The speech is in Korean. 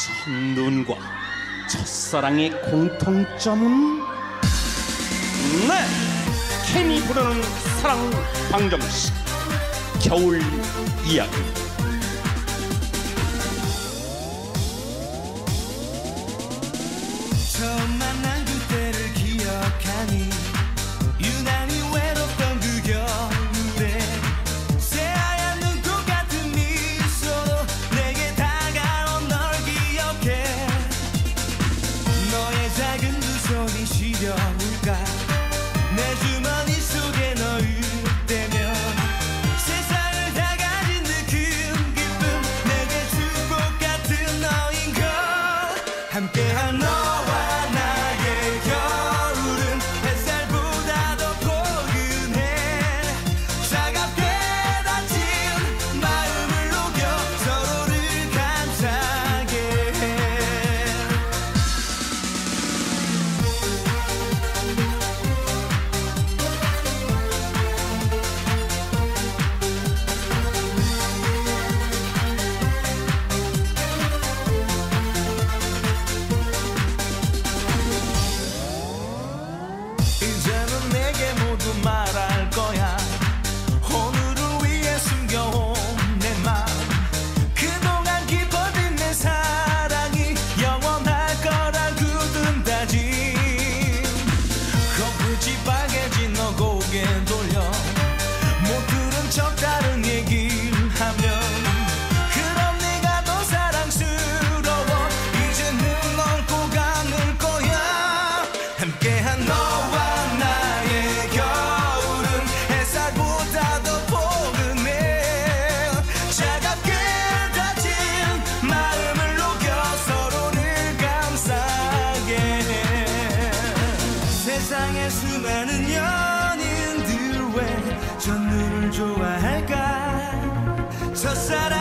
첫눈과 첫사랑의 공통점은? 네! 캔이 부르는 사랑 방정식. 겨울 이야기. 지겨울까 내 주머니 속에 널 대면 세상을 다 가진 느낌 기쁨 내게 주고 같은 너인 걸 함께한 너 세상에 수많은 연인들 왜 첫눈을 좋아할까? 첫사랑